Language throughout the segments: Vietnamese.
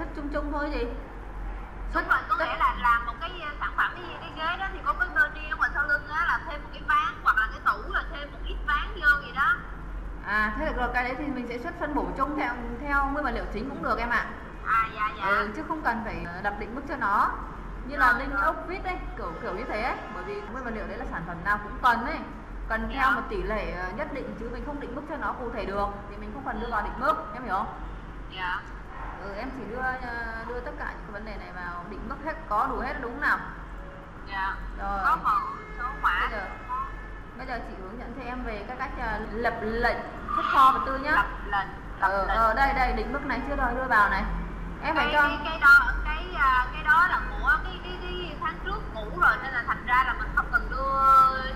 xuất chung chung thôi gì Đúng rồi, có nghĩa là làm một cái ờ, sản phẩm cái, cái ghế đó thì có cái cơ riêng mà sau lưng á là thêm một cái ván hoặc là cái tủ là thêm một ít ván vô vậy đó. à thế được rồi cái đấy thì mình sẽ xuất phân bổ chung theo theo nguyên vật liệu chính cũng được em ạ À dạ dạ. ừ, chứ không cần phải đặt định mức cho nó như là Rồi, linh ốc vít đấy kiểu kiểu như thế ấy. bởi vì nguyên vật liệu đấy là sản phẩm nào cũng cần đấy cần Dạ. theo một tỷ lệ ờ, nhất định chứ mình không định mức cho nó cụ thể được thì mình không cần đưa vào định mức em hiểu không Dạ. Ừ, em chỉ đưa ờ, đưa tất cả những vấn đề này vào định mức hết có đủ hết đúng nào Dạ. rồi Có màu số mã. bây giờ bây giờ chị hướng dẫn cho em về các cách ờ, lập lệnh xuất kho vật tư nhá lập lệnh. Lập ờ, lệnh. ờ đây đây định mức này chưa rồi đưa vào này em phải cho cái cái đó cái à, cái đó là của cái cái cái tháng trước cũ rồi nên là thành ra là mình không cần đưa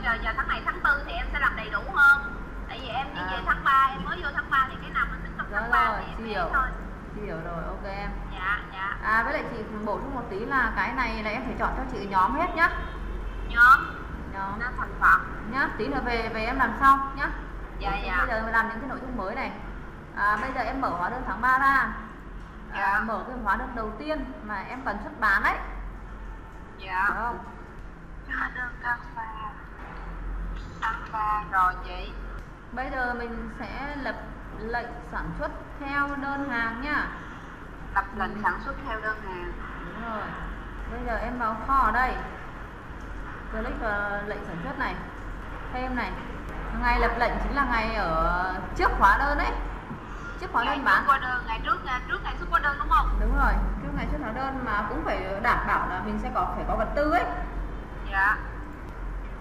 giờ, giờ tháng này tháng tư thì em sẽ làm đầy đủ hơn tại vì em đi À. về tháng 3 em mới vô tháng 3 thì cái nào mình tính trong Rồi tháng 3 rồi, thì em hiểu. thôi hiểu rồi ok em dạ dạ À với lại chị bổ sung một tí là cái này là em phải chọn cho chị nhóm hết nhá. nhóm Nhóm nó thành phẩm nhá, tí nữa về về em làm sau nhá. dạ Bây dạ giờ mình làm những cái nội dung mới này. À, bây giờ em mở hóa đơn tháng 3 ra. À, Dạ. mở cái hóa đơn đầu tiên mà em cần xuất bán đấy, dạ không? hóa đơn tháng 3 tháng 3 rồi chị Bây giờ mình sẽ lập lệnh sản xuất theo đơn hàng nhá. lập lệnh sản xuất theo đơn hàng Đúng rồi. Bây giờ em vào kho ở đây. Click vào lệnh sản xuất này. Thêm này. Ngày lập lệnh chính là ngày ở trước hóa đơn đấy. Trước hóa ngày đơn bán. qua đơn ngày trước ngày trước ngày xuất qua đơn đúng không Đúng rồi, trước ngày xuất hóa đơn mà cũng phải đảm bảo là mình sẽ có phải có vật tư ấy. dạ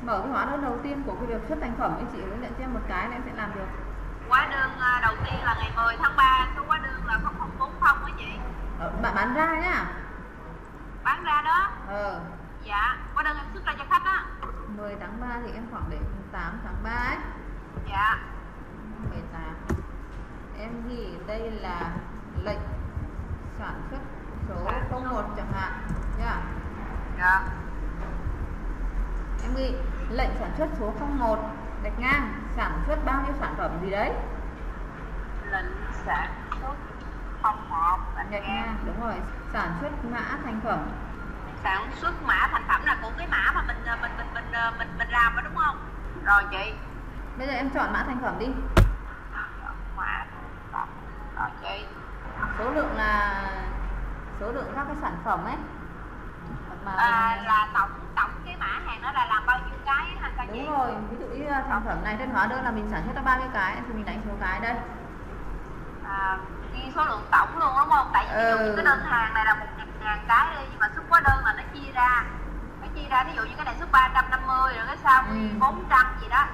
Mở cái hóa đơn đầu tiên của cái việc xuất thành phẩm ấy chị hướng dẫn cho em một cái là em sẽ làm được. Hóa đơn à, đầu tiên là ngày 10 tháng 3, số hóa đơn là 0040 á chị. Ờ, bạn bán ra nhá. Bán ra đó. Ờ, Dạ, hóa đơn em xuất ra cho khách á. 10 tháng 3 thì em khoảng để 8 tháng 3 ấy. Dạ. 18 em ghi đây là lệnh sản xuất số Sản xuất. 01 chẳng hạn nhá Dạ. em ghi lệnh sản xuất số 01 gạch ngang sản xuất bao nhiêu sản phẩm gì đấy Lệnh sản xuất 01 gạch gạch ngang ngang. đúng rồi sản xuất mã thành phẩm Sản xuất mã thành phẩm là của cái mã mà mình mình mình mình mình mình, mình làm đó đúng không? Rồi chị. bây giờ em chọn mã thành phẩm đi Mã thành phẩm. Rồi chị. số lượng là số lượng các cái sản phẩm ấy mà À, mình- là tổng tổng cái mã hàng đó là làm bao nhiêu đúng rồi ví dụ như sản phẩm này trên hóa đơn là mình sản xuất ra 30 cái thì mình đánh số cái đây à, ghi số lượng tổng luôn đúng không? Tại vì ví dụ Ừ. như cái đơn hàng này là một ngàn cái đi nhưng mà xuất hóa đơn là nó chia ra nó chia ra ví dụ như cái này xuất 350 rồi cái sau Ừ. 400 gì đó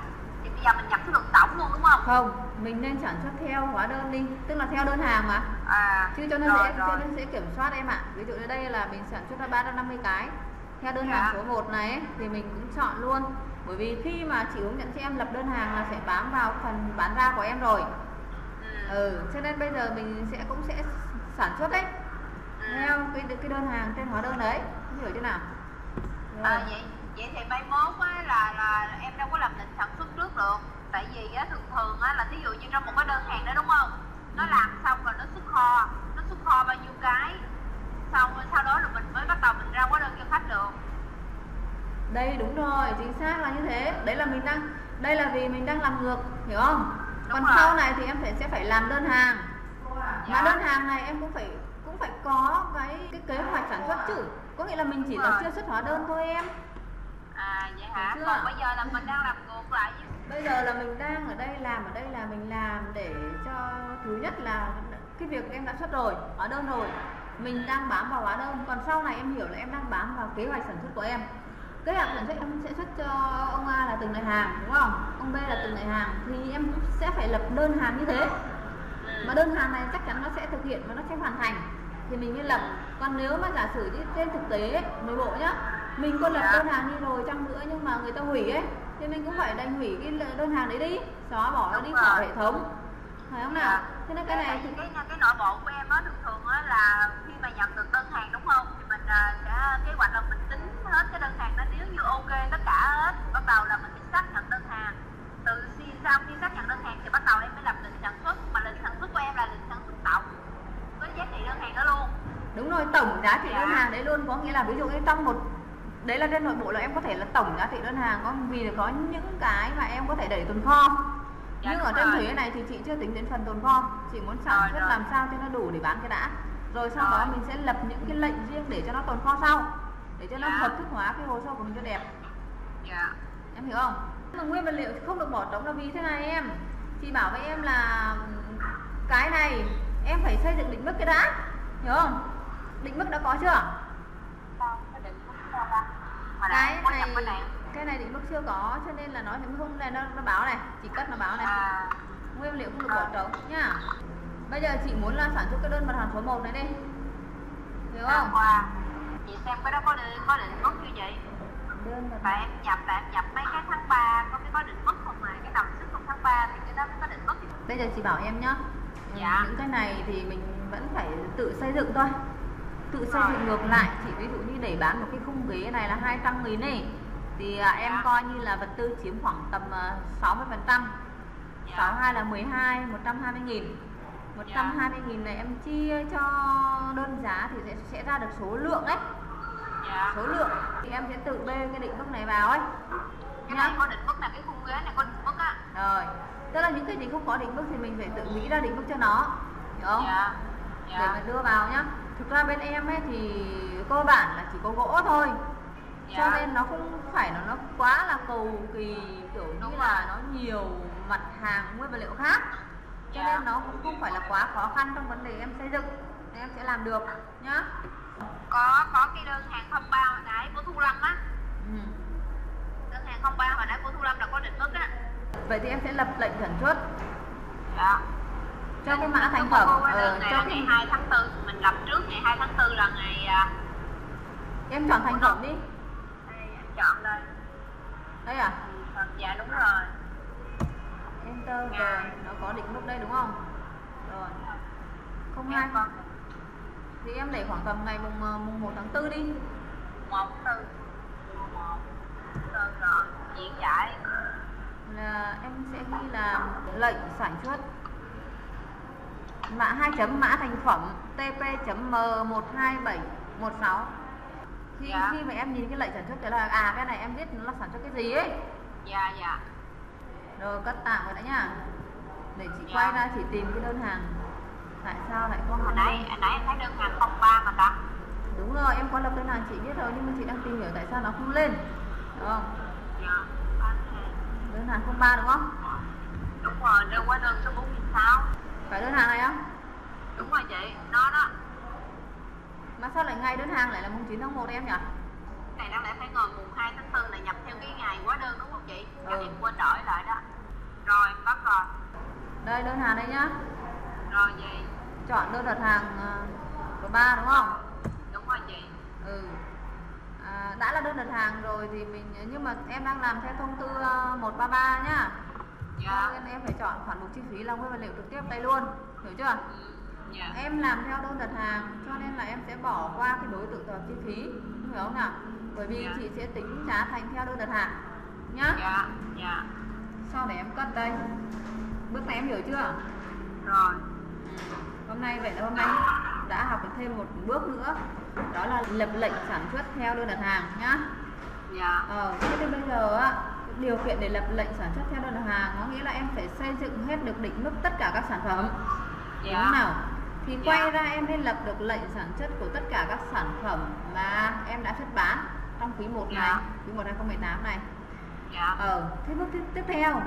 thì bây giờ mình nhập số lượng tổng luôn đúng không? không mình nên sản xuất theo hóa đơn đi tức là theo đơn hàng mà À, chứ cho nó rồi, dễ cho rồi. nó dễ kiểm soát em ạ ví dụ như đây là mình sản xuất ra 350 cái theo đơn Dạ. hàng số 1 này ấy, thì mình cũng chọn luôn bởi vì khi mà chị hướng dẫn cho em lập đơn hàng là sẽ bám vào phần bán ra của em rồi. Ừ. ừ cho nên bây giờ mình sẽ cũng sẽ sản xuất đấy. Ừ. theo cái cái đơn hàng trên hóa đơn đấy. Hiểu chưa nào. À, vậy vậy thì mai mốt á, là là em đâu có làm lệnh sản xuất trước được. Tại vì á, thường thường á, là thí dụ như trong một cái đơn hàng đó đúng không? Nó Ừ. làm xong rồi nó xuất kho. Nó xuất kho bao nhiêu cái xong sau đó là mình mới bắt đầu mình ra hóa đơn cho khách được đây đúng rồi chính xác là như thế. Đấy là mình đang đây là vì mình đang làm ngược hiểu không? Đúng còn rồi. sau này thì em phải sẽ phải làm đơn hàng. Mà Dạ. đơn hàng này em cũng phải cũng phải có cái cái kế hoạch sản xuất chứ. Có nghĩa là mình chỉ là chưa xuất hóa đơn thôi em. À vậy hả? Chưa? còn bây giờ là mình đang làm ngược lại với bây giờ là mình đang ở đây làm ở đây là mình làm để cho thứ nhất là cái việc em đã xuất rồi hóa đơn rồi. Mình đang bám vào hóa đơn. Còn sau này em hiểu là em đang bám vào kế hoạch sản xuất của em kế hoạch sản xuất em sẽ xuất cho ông A là từng loại hàng đúng không? Ông B là từng loại hàng thì em sẽ phải lập đơn hàng như thế. Mà đơn hàng này chắc chắn nó sẽ thực hiện và nó sẽ hoàn thành. Thì mình mới lập. Còn nếu mà giả sử trên thực tế nội bộ nhá mình có lập Dạ. đơn hàng đi rồi chăng nữa nhưng mà người ta hủy ấy thì mình cũng phải đành hủy cái đơn hàng đấy đi. Xóa bỏ nó đi khỏi hệ thống. Phải không nào? Dạ. thế nên cái này thì cái cái nội bộ của em á thường thường á là khi mà nhận được đơn hàng đúng không? Thì mình à, sẽ kế hoạch là mình tính hết cái đơn hàng đó nếu như ok tất cả hết bắt đầu là mình sẽ xác nhận đơn hàng từ khi sau khi xác nhận đơn hàng thì bắt đầu em mới lập lệnh sản xuất mà lệnh sản xuất của em là lệnh sản xuất tổng với giá trị đơn hàng đó luôn đúng rồi tổng giá trị Dạ. đơn hàng đấy luôn có nghĩa là ví dụ như trong một đấy là trên nội bộ là em có thể là tổng giá trị đơn hàng có vì là có những cái mà em có thể đẩy tồn kho. Dạ, nhưng ở trên thuế này thì chị chưa tính đến phần tồn kho. Chị muốn sản Rồi, xuất rồi. làm sao cho nó đủ để bán cái đã. Rồi sau đó Rồi. mình sẽ lập những cái lệnh riêng để cho nó tồn kho sau. Để cho nó Dạ. hợp thức hóa cái hồ sơ của mình cho đẹp. Dạ. Em hiểu không? Mà nguyên vật liệu không được bỏ trống là vì thế này em. Chị bảo với em là cái này em phải xây dựng định mức cái đã. Hiểu không? Định mức đã có chưa cái này cái này định mức chưa có cho nên là nó những hôm này nó, nó báo này chỉ cất nó báo này. À. Nguyên liệu không được bỏ trống nhá bây giờ chị muốn là sản xuất cái đơn mặt hàng số 1 này đi. Hiểu à, không? qua. Chị xem cái đó có định có định mức như vậy đơn mặt tại em nhập tại em nhập mấy cái tháng 3 có cái có định mức không mà? Cái tầm sức trong tháng 3 thì cái đó mới có định mức bây giờ chị bảo em nhá. Dạ. những cái này thì mình vẫn phải tự xây dựng thôi tự xây dựng ngược lại. Chỉ ví dụ như để bán một cái khung ghế này là 200 nghìn này thì à, em Dạ. coi như là vật tư chiếm khoảng tầm à, 60 phần trăm. Dạ. 62 là 12 120 nghìn. 120 nghìn này em chia cho đơn giá thì sẽ, sẽ ra được số lượng ấy. Dạ. Số lượng. Thì em sẽ tự bê cái định mức này vào ấy. Cái này có định mức là cái khung ghế này có định mức á? Rồi. Tức là những cái gì không có định mức thì mình phải tự nghĩ ra định mức cho nó. Hiểu không? Dạ. Để dạ. mà đưa vào nhá thực ra bên em ấy thì cơ bản là chỉ có gỗ thôi cho Dạ. nên nó không phải là nó quá là cầu kỳ kiểu như Đúng là rồi. nó nhiều mặt hàng nguyên vật liệu khác cho Dạ. nên nó cũng không phải là quá khó khăn trong vấn đề em xây dựng nên em sẽ làm được nhá có có cái đơn hàng không ba hồi nãy của Thu Lâm á ừ. đơn hàng không ba hồi nãy của Thu Lâm là có định mức á vậy thì em sẽ lập lệnh sản xuất dạ cho cái mã thành phẩm ờ, này cho ngày 2 tháng 4 mình lập trước ngày 2 tháng 4 là ngày à, em chọn thành phẩm đi. Đây, em chọn đây. Đây à? Ừ, dạ đúng rồi. Enter Dạ. rồi nó có định mức đây đúng không? Rồi. Không hai em con thì em để khoảng tầm ngày mùng ờ, mùng 1 tháng 4 đi. Một tư. Một tư rồi diễn giải. Là em sẽ ghi là lệnh sản xuất mã 2 chấm mã thành phẩm tp.m12716 khi Dạ. khi mà em nhìn cái lệnh sản xuất thì là à cái này em biết nó là sản xuất cái gì ấy. Dạ dạ. Rồi cất tạm rồi đấy nhá. Để chị Dạ. quay ra chỉ tìm cái đơn hàng. Tại sao lại hồi học nãy nãy em thấy đơn hàng không ba mà ta. Đúng rồi em có lập đơn hàng chị biết rồi nhưng mà chị đang tìm hiểu tại sao nó không lên. Đúng không? Dạ hàng. đơn hàng 03 đúng không? Đúng rồi đơn qua đơn số 46 phải đơn hàng này không? Đúng rồi chị nó đó. Mà sao lại ngày đơn hàng lại là mùng 9 tháng 1 em nhỉ? Này đáng lẽ phải ngồi mùng 2 tháng 4 là nhập theo cái ngày quá đơn đúng không chị? Ừ. em quên đổi lại đó. Rồi bắt rồi đây đơn hàng đây nhá. Rồi gì chọn đơn đặt hàng ờ, của ba đúng không? Đúng rồi chị. Ừ. À, đã là đơn đặt hàng rồi thì mình nhưng mà em đang làm theo thông tư ờ, 133 nhá dạ. Nên em phải chọn khoản mục chi phí là nguyên vật liệu trực tiếp đây luôn. Hiểu chưa? Ừ. dạ. Em làm theo đơn đặt hàng cho nên là em sẽ bỏ qua cái đối tượng hợp chi phí. Hiểu không nào? Bởi vì Dạ. chị sẽ tính giá thành theo đơn đặt hàng nhá. Dạ dạ. Sau để em cất đây. Bước này em hiểu chưa? Rồi. Hôm nay vậy là hôm nay đã học được thêm một bước nữa. Đó là lập lệnh sản xuất theo đơn đặt hàng nhá. Dạ. Ờ, thế thì bây giờ á điều kiện để lập lệnh sản xuất theo đơn đặt hàng có nghĩa là em phải xây dựng hết được định mức tất cả các sản phẩm. Đúng dạ. Không nào? Thì Dạ. quay ra em nên lập được lệnh sản xuất của tất cả các sản phẩm mà em đã xuất bán trong quý 1 này Dạ. quý 1 2018 này. Dạ. Ờ thế bước tiếp, tiếp theo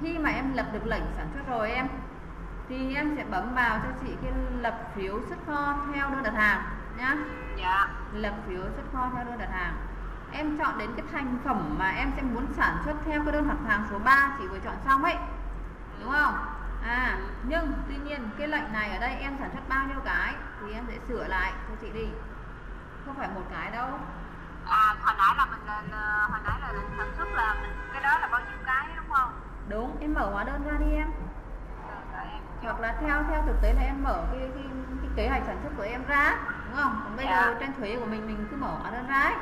khi mà em lập được lệnh sản xuất rồi em thì em sẽ bấm vào cho chị cái lập phiếu xuất kho theo đơn đặt hàng nhá. Dạ. Lập phiếu xuất kho theo đơn đặt hàng em chọn đến cái thành phẩm mà em sẽ muốn sản xuất theo cái đơn đặt hàng số 3 chị vừa chọn xong ấy. Đúng không? À nhưng tuy nhiên cái lệnh này ở đây em sản xuất bao nhiêu cái thì em sẽ sửa lại cho chị đi. Không phải một cái đâu. À hồi nãy là mình là, là hồi nãy là sản xuất là mình cái đó là bao nhiêu cái đúng không? Đúng em mở hóa đơn ra đi em. Hoặc là theo theo thực tế là em mở cái cái, cái kế hoạch sản xuất của em ra đúng không? Còn bây Dạ. giờ trên thuế của mình mình cứ mở hóa đơn ra ấy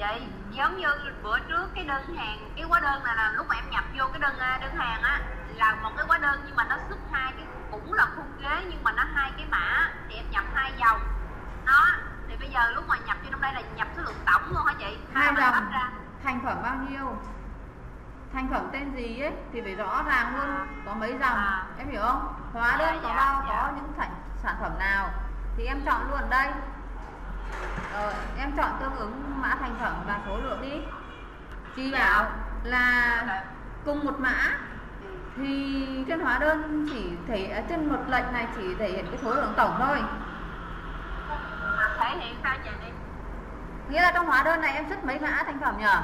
chị giống như bữa trước cái đơn hàng cái hóa đơn này là lúc mà em nhập vô cái đơn à, đơn hàng á là một cái hóa đơn nhưng mà nó xuất hai cái cũng là khung ghế nhưng mà nó hai cái mã thì em nhập hai dòng đó thì bây giờ lúc mà nhập vô trong đây là nhập số lượng tổng luôn hả chị? Hai dòng thành phẩm bao nhiêu? Thành phẩm tên gì ấy thì phải rõ ràng luôn. À. Có mấy dòng? À. em hiểu không? Hóa đơn dạ, có dạ, bao dạ. có những sản phẩm nào? Thì em ừ. chọn luôn đây rồi em chọn tương ứng mã thành phẩm và số lượng đi. Chị bảo là cùng một mã thì trên hóa đơn chỉ thể ở trên một lệnh này chỉ thể hiện cái số lượng tổng thôi. À, thể hiện sao chị? Đi nghĩa là trong hóa đơn này em xuất mấy mã thành phẩm nhở?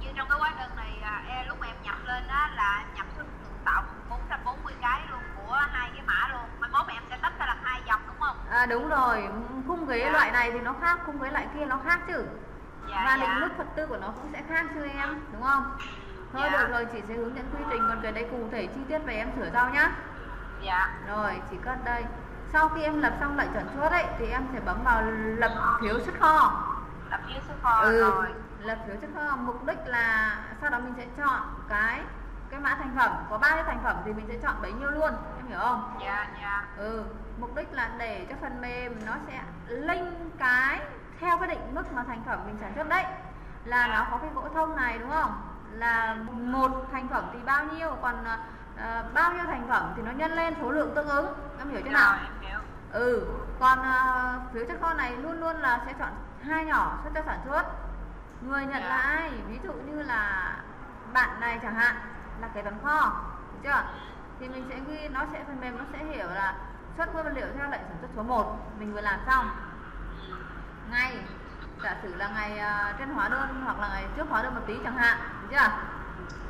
Như trong cái hóa đơn này à, em, lúc mà em nhập lên á là em nhập số lượng tổng 440 cái luôn của hai cái mã luôn. Mai mốt em sẽ tách ra làm hai dòng không? À đúng rồi. Khung ghế Dạ. loại này thì nó khác khung ghế loại kia nó khác chứ. Dạ và dạ. định mức vật tư của nó cũng sẽ khác chứ em đúng không? Thôi Dạ. được rồi chị sẽ hướng dẫn quy trình. Còn cái đấy cụ thể chi tiết về em sửa sau nhá. Dạ. Rồi chỉ cất đây. Sau khi em lập xong lệnh chuẩn xuất ấy thì em sẽ bấm vào lập phiếu xuất kho. Lập dưới số kho ừ, rồi. lập phiếu xuất kho. Mục đích là sau đó mình sẽ chọn cái cái mã thành phẩm. Có bao nhiêu thành phẩm thì mình sẽ chọn bấy nhiêu luôn em hiểu không? Dạ dạ. Ừ mục đích là để cho phần mềm nó sẽ link cái theo cái định mức mà thành phẩm mình sản xuất đấy. Là nó có cái gỗ thông này đúng không? Là một thành phẩm thì bao nhiêu còn à, bao nhiêu thành phẩm thì nó nhân lên số lượng tương ứng. Em hiểu chưa nào? ừ còn à, phiếu chất kho này luôn luôn là sẽ chọn hai nhỏ xuất cho sản xuất. Người nhận Dạ. là ai ví dụ như là bạn này chẳng hạn là kế toán kho được chưa? Thì mình sẽ ghi nó sẽ phần mềm nó sẽ hiểu là xuất nguyên vật liệu theo lệnh sản xuất số 1 mình vừa làm xong. Ngày giả sử là ngày à, trên hóa đơn hoặc là ngày trước hóa đơn một tí chẳng hạn được chưa?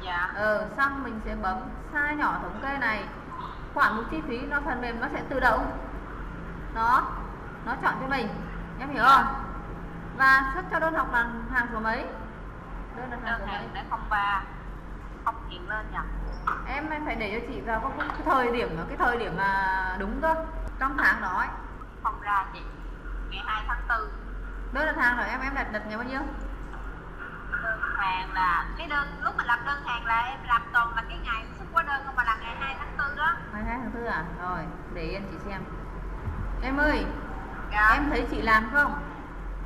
Dạ. Ờ xong mình sẽ bấm sai nhỏ thống kê này. Khoản mục chi phí nó phần mềm nó sẽ tự động. Nó nó chọn cho mình. Em hiểu không? Và xuất cho đơn học là hàng số mấy? Đơn là hàng đơn số mấy? không ba không hiện lên nhỉ? Em phải để cho chị vào có cái thời điểm cái thời điểm mà đúng cơ. Trong tháng đó ấy. không ra chị ngày 2 tháng 4 đơn đặt hàng rồi em em đặt đặt ngày bao nhiêu? Đơn hàng là cái đơn lúc mà lập đơn hàng là em làm toàn là cái ngày xuất hóa đơn không mà là ngày 2 tháng 4 đó. 22 tháng 4 à? Rồi để yên chị xem. Em ơi dạ. em thấy chị làm không?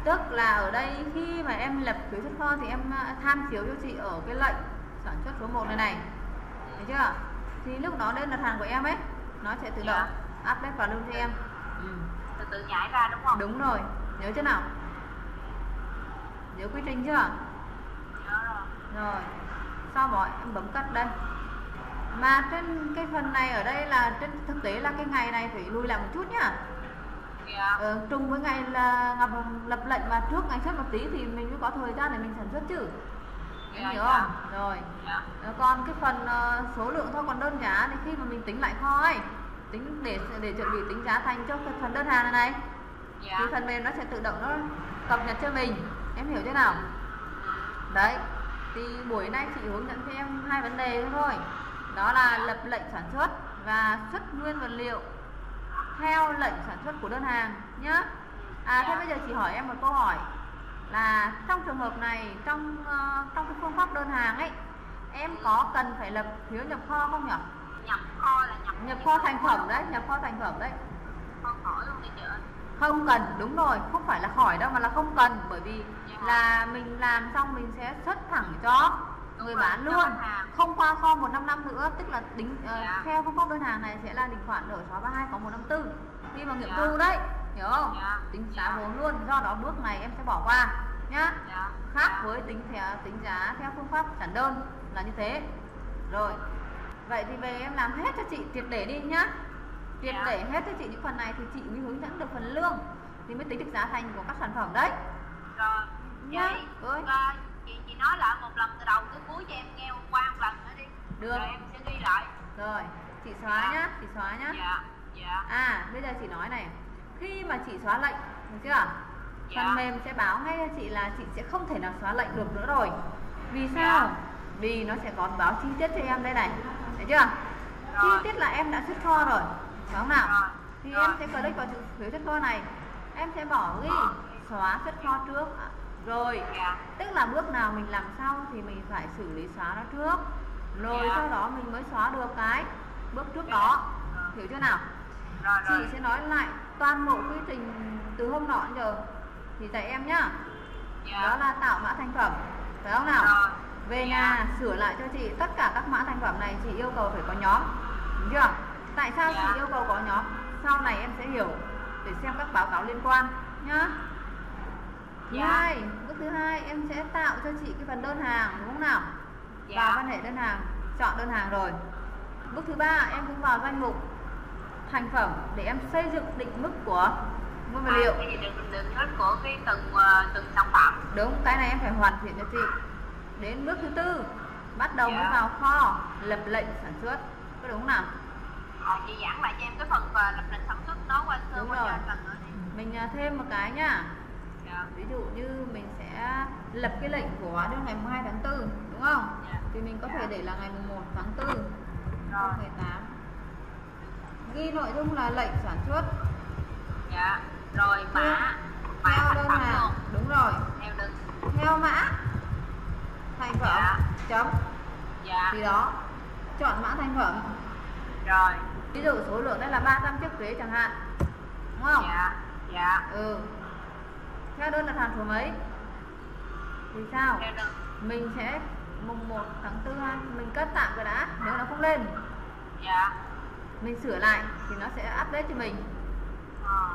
Tức là ở đây khi mà em lập phiếu xuất kho thì em à, tham chiếu cho chị ở cái lệnh sản xuất số 1 này này. Thấy chưa? Thì lúc đó đơn đặt hàng của em ấy nó sẽ tự động update vào luôn cho em. Ừ. từ từ nhảy ra đúng không? Đúng rồi. Nhớ chưa nào? Nhớ quy trình chưa? Nhớ rồi. Rồi. Xong rồi em bấm cắt đây. Mà trên cái phần này ở đây là trên thực tế là cái ngày này phải lùi lại một chút nhá. Dạ. Ờ, trùng với ngày là ngập lập lệnh mà trước ngày xuất một tí thì mình mới có thời gian để mình sản xuất chứ em Dạ, hiểu dạ. không? Rồi. Dạ. Ờ, còn cái phần ờ, số lượng thôi còn đơn giá thì khi mà mình tính lại kho ấy tính để để chuẩn bị tính giá thành cho cái phần đơn hàng này này dạ. thì phần mềm nó sẽ tự động nó cập nhật cho mình. Em hiểu chưa nào? Đấy. Thì buổi nay chị hướng dẫn cho em hai vấn đề thôi. Đó là lập lệnh sản xuất và xuất nguyên vật liệu theo lệnh sản xuất của đơn hàng nhá. À thế Dạ. bây giờ chị hỏi em một câu hỏi là trong trường hợp này trong ờ, trong cái phương pháp đơn hàng ấy em có cần phải lập phiếu nhập kho không nhỉ nhập kho là nhập nhập kho thành phẩm đấy nhập kho thành phẩm đấy kho khỏi luôn đi chị không cần đúng rồi không phải là khỏi đâu mà là không cần bởi vì Dạ. là mình làm xong mình sẽ xuất thẳng cho Đúng người rồi, bán luôn không qua kho một năm năm nữa tức là tính ờ, Dạ. theo phương pháp đơn hàng này sẽ là định khoản ở 632 có 154 khi mà nghiệm Dạ. thu đấy hiểu không Dạ. tính Dạ. giá vốn luôn do đó bước này em sẽ bỏ qua nhá dạ khác dạ. với tính theo tính giá theo phương pháp sản đơn là như thế rồi vậy thì về em làm hết cho chị triệt để đi nhá triệt Dạ. để hết cho chị những phần này thì chị mới hướng dẫn được phần lương thì mới tính được giá thành của các sản phẩm đấy rồi Nhá. Ơi. chị chị nói lại một lần từ đầu tới cuối cho em nghe qua một lần nữa đi Được. rồi em sẽ ghi lại rồi chị xóa Dạ. nhá chị xóa nhá dạ dạ à bây giờ chị nói này khi mà chị xóa lệnh được chưa? Dạ. phần mềm sẽ báo ngay cho chị là chị sẽ không thể nào xóa lệnh được nữa rồi. Vì sao? Dạ. vì nó sẽ còn báo chi tiết cho em đây này thấy chưa? Chi tiết là em đã xuất kho rồi không nào? Thì em sẽ click vào chữ phiếu xuất kho này em sẽ bỏ ghi xóa xuất kho trước. Rồi dạ. tức là bước nào mình làm sau thì mình phải xử lý xóa nó trước. Rồi Dạ. sau đó mình mới xóa được cái bước trước đó hiểu chưa nào? Chị sẽ nói lại toàn bộ quy trình từ hôm nọ đến giờ. Thì dạy em nhá. Dạ. Đó là tạo mã thành phẩm. Phải không nào? Rồi. Về Dạ. nhà sửa lại cho chị tất cả các mã thành phẩm này chị yêu cầu phải có nhóm. Đúng chưa? Tại sao Dạ. chị yêu cầu có nhóm? Sau này em sẽ hiểu để xem các báo cáo liên quan nhá. Thứ Dạ. hai bước thứ hai em sẽ tạo cho chị cái phần đơn hàng đúng không nào? Vào dạ. văn hệ đơn hàng chọn đơn hàng rồi. Bước thứ ba em cũng vào danh mục thành phẩm để em xây dựng định mức của nguyên vật liệu. À, đừng đừng hết của cái từng từng sản phẩm đúng cái này em phải hoàn thiện cho chị. Đến bước thứ tư bắt đầu mới Dạ. vào kho lập lệnh sản xuất. Có đúng không nào? Ờ, chị giảng lại cho em cái phần ờ, lập lịch sản xuất nói qua sơ Đúng qua rồi. lần nữa đi. Mình à, thêm một cái nhá dạ. Ví dụ như mình sẽ lập cái lệnh của hóa đơn ngày 2 tháng 4 đúng không? Dạ. Thì mình có thể để là ngày 1 tháng 4 rồi. 2018 ghi nội dung là lệnh sản xuất. Dạ rồi mã. Mã theo đơn phẩm hàng. luôn. Đúng rồi. Theo đơn. Theo mã. Thành phẩm. Dạ. chấm. Dạ. Thì đó. Chọn mã thành phẩm. Rồi. Ví dụ số lượng đây là 300 chiếc ghế chẳng hạn. Đúng không? Dạ dạ. Ừ. Theo đơn đặt hàng số mấy? Thì sao? Theo đơn. Mình sẽ mùng 1 tháng 4 ha, mình cất tạm cái đã. Nếu nó không lên. Dạ mình sửa lại thì nó sẽ update cho mình.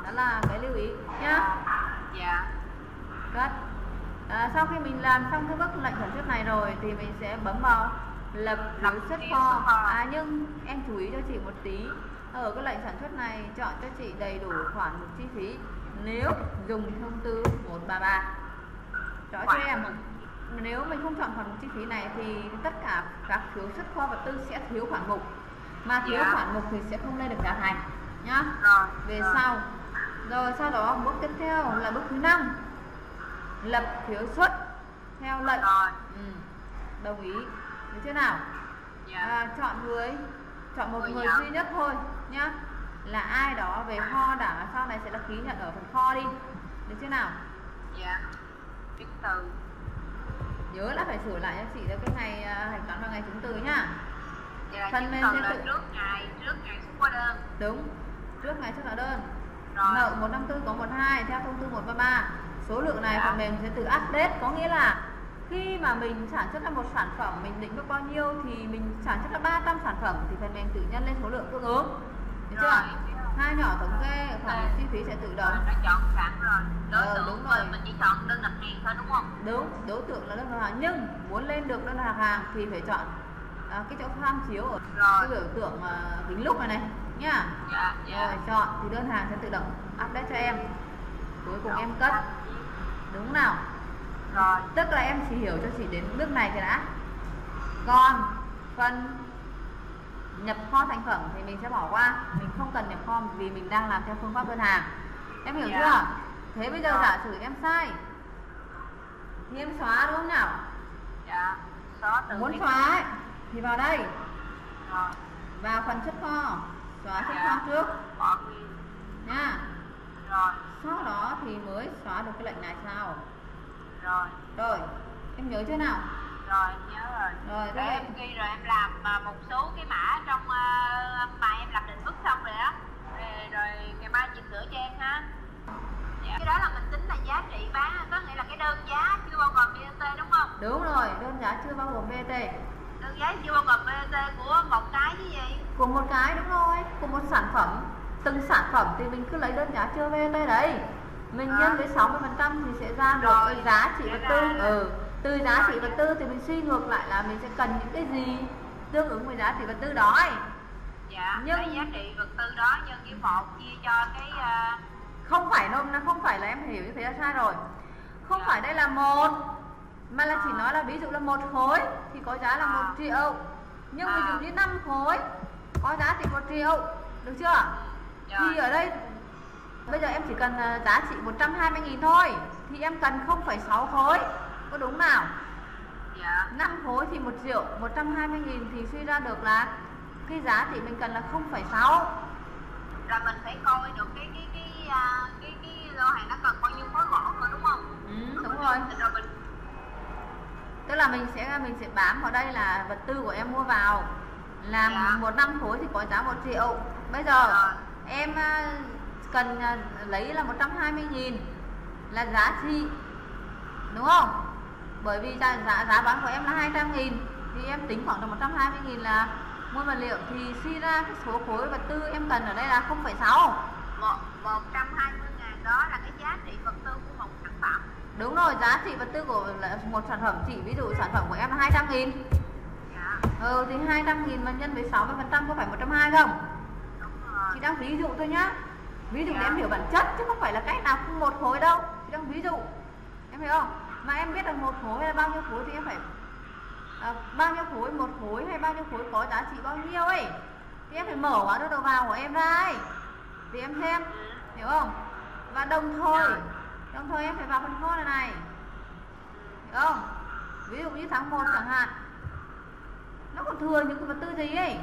Đó là cái lưu ý nhá. Dạ. Cất à, sau khi mình làm xong cái bước lệnh sản xuất này rồi thì mình sẽ bấm vào lập phiếu xuất kho. À nhưng em chú ý cho chị một tí. Ở cái lệnh sản xuất này chọn cho chị đầy đủ khoản mục chi phí nếu dùng thông tư 133 rõ cho em. Nếu mình không chọn khoản mục chi phí này thì tất cả các phiếu xuất kho vật tư sẽ thiếu khoản mục mà thiếu Dạ. khoản mục thì sẽ không lên được giá thành nhá. Rồi. Về rồi. sau. Rồi sau đó bước tiếp theo là bước thứ năm. Lập phiếu xuất theo lệnh. Rồi. Ừ. đồng ý. Được chưa nào? Dạ. À, chọn người chọn một Người người duy nhất thôi nhá. Là ai đó về kho bảo sau này sẽ là ký nhận ở phần kho đi. Được chưa nào? Dạ. Chứng từ. Nhớ là phải sửa lại cho chị cái ngày à, hạch toán và ngày chứng từ nhá Phần chứng mềm sẽ tự- trước ngày trước ngày xuất hóa đơn. Đúng trước ngày xuất hóa đơn. Rồi. Nợ 154 có 12 theo thông tư 133 số lượng này Dạ. phần mềm sẽ tự update có nghĩa là khi mà mình sản xuất ra một sản phẩm mình định mức bao nhiêu thì mình sản xuất ra 300 sản phẩm thì phần mềm tự nhân lên số lượng tương ứng. Được chưa? Rồi. hai nhỏ thống kê Dạ. chi phí sẽ tự rồi động nó chọn sẵn rồi. Đối Ờ, tượng đúng rồi. mình chỉ chọn đơn đặt hàng thôi đúng không? Đúng đối tượng là đơn đặt hàng. Nhưng muốn lên được đơn đặt hàng thì phải chọn à, cái chỗ tham chiếu ở Rồi. cái biểu tượng à, kính lúc này này nhá. Dạ rồi dạ chọn thì đơn hàng sẽ tự động update cho em. Cuối cùng em cất. Đúng nào? Rồi. Tức là em chỉ hiểu cho chị đến bước này thì đã. Còn phần nhập kho thành phẩm thì mình sẽ bỏ qua. Mình không cần nhập kho vì mình đang làm theo phương pháp đơn hàng. Em hiểu Dạ. chưa? Thế bây giờ Rồi. giả sử em sai. Thì em xóa đúng không nào? Dạ. Xóa từ muốn xóa ấy, thì vào đây. Rồi vào phần xuất kho. Xóa xuất Dạ. kho trước. Bỏ ghi nha. Rồi. Sau đó thì mới xóa được cái lệnh này sau. Rồi. Rồi. Em nhớ chưa nào? Rồi nhớ rồi. Rồi, để em ghi rồi em làm à, một số cái mã trong uh, bài em làm định mức xong rồi á. Rồi, rồi ngày mai chị sửa cho em ha. Dạ. cái đó là mình tính là giá trị bán có nghĩa là cái đơn giá chưa bao gồm VAT đúng không? Đúng rồi đơn giá chưa bao gồm VAT giá chưa bao gồm của một cái chứ gì? Của một cái đúng rồi. Của một sản phẩm. Từng sản phẩm thì mình cứ lấy đơn giá chưa VAT đấy. Mình À. nhân với 60 phần trăm thì sẽ ra được Rồi, giá trị vật tư. ừ từ giá trị vật tư thì mình suy ngược lại là mình sẽ cần những cái gì tương ứng với giá trị vật tư đó ấy. dạ Nhưng- cái giá trị vật tư đó nhân với một chia cho cái à, không phải nôm nó không phải là em hiểu như thế là sai rồi. Không Dạ. phải đây là một mà là chỉ nói là ví dụ là một khối thì có giá là À. một triệu. Nhưng ví À. dụ như 5 khối có giá trị một triệu được chưa? Thì rồi ở đây bây giờ em chỉ cần à, giá trị 120.000 thôi thì em cần 0,6 khối có đúng nào? Dạ. 5 khối thì 1 triệu 120.000 thì suy ra được là cái giá trị mình cần là 0,6 là mình phải coi được cái cái cái à, cái cái lô hàng nó cần bao nhiêu khối gỗ rồi đúng không? Ừ, đúng rồi. rồi mình tức là mình sẽ mình sẽ bám vào đây là vật tư của em mua vào làm Dạ. một năm khối thì có giá 1 triệu bây giờ Rồi. em à, cần à, lấy là 120 nghìn là giá trị đúng không bởi vì giá, giá, giá bán của em là 200 nghìn thì em tính khoảng tầm 120 nghìn là mua vật liệu thì suy ra cái số khối vật tư em cần ở đây là 0,6 một một trăm hai mươi ngàn đó là cái giá trị vật tư của một sản phẩm đúng rồi giá trị vật tư của một sản phẩm chỉ ví dụ sản phẩm của em là 200 nghìn. Yeah. ừ thì 200 nghìn mà nhân với 60 phần trăm có phải 120 không? Chị đang ví dụ thôi nhá. Ví dụ để em hiểu bản chất chứ không phải là cách nào cũng một khối đâu. Chị đang ví dụ. Em hiểu không? Mà em biết được một khối hay bao nhiêu khối thì em phải à, bao nhiêu khối một khối hay bao nhiêu khối có giá trị bao nhiêu ấy. Thì em phải mở hóa đơn đầu vào của em ra ấy. Thì em xem. Hiểu không? Và đồng thời yeah đồng thời em phải vào phần kho này này. Hiểu không? Ví dụ như tháng 1 chẳng hạn. Nó còn thừa những cái vật tư gì ấy?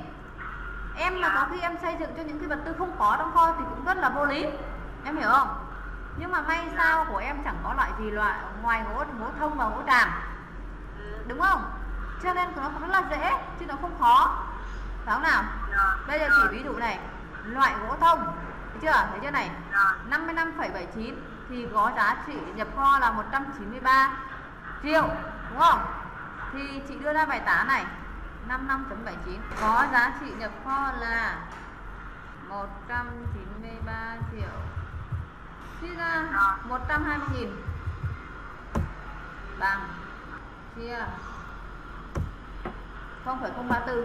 Em mà có khi em xây dựng cho những cái vật tư không có trong kho thì cũng rất là vô lý. Em hiểu không? Nhưng mà may sao của em chẳng có loại gì loại ngoài gỗ gỗ thông và gỗ tràm. Đúng không? Cho nên nó cũng rất là dễ chứ nó không khó. Phải không nào? Bây giờ chỉ ví dụ này loại gỗ thông. Thấy chưa? Thấy chưa này? Rồi 55,79 thì có giá trị nhập kho là 193 triệu đúng không? Thì chị đưa ra bài toán này 55.79 có giá trị nhập kho là 193 triệu. Chia ra 120 nghìn. Bằng. Chia. 0,034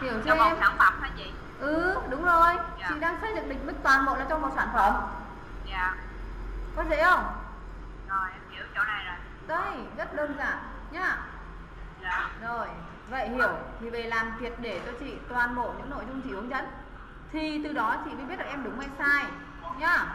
hiểu chưa một em? sản phẩm hả chị? Ừ đúng rồi. Dạ. Chị đang xây dựng định mức toàn bộ là cho một sản phẩm. Dạ Có dễ không? rồi em hiểu chỗ này rồi. Đây rất đơn giản nhá. Dạ. Rồi vậy hiểu. Thì về làm triệt để cho chị toàn bộ những nội dung chị hướng dẫn. Thì từ đó chị mới biết được em đúng hay sai nhá